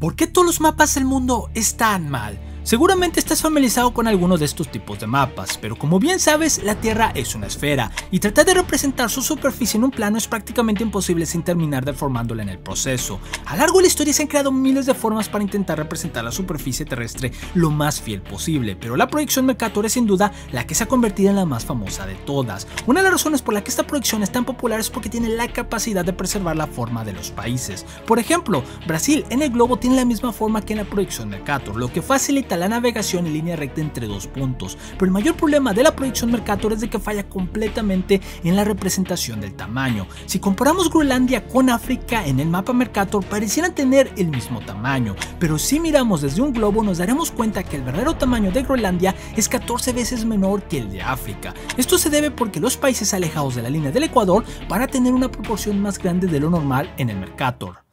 ¿Por qué todos los mapas del mundo están mal? Seguramente estás familiarizado con algunos de estos tipos de mapas, pero como bien sabes, la Tierra es una esfera, y tratar de representar su superficie en un plano es prácticamente imposible sin terminar deformándola en el proceso. A lo largo de la historia se han creado miles de formas para intentar representar la superficie terrestre lo más fiel posible, pero la proyección Mercator es sin duda la que se ha convertido en la más famosa de todas. Una de las razones por la que esta proyección es tan popular es porque tiene la capacidad de preservar la forma de los países. Por ejemplo, Brasil en el globo tiene la misma forma que en la proyección Mercator, lo que facilita la navegación en línea recta entre dos puntos, pero el mayor problema de la proyección Mercator es de que falla completamente en la representación del tamaño. Si comparamos Groenlandia con África en el mapa Mercator parecieran tener el mismo tamaño, pero si miramos desde un globo nos daremos cuenta que el verdadero tamaño de Groenlandia es 14 veces menor que el de África. Esto se debe porque los países alejados de la línea del Ecuador van a tener una proporción más grande de lo normal en el Mercator.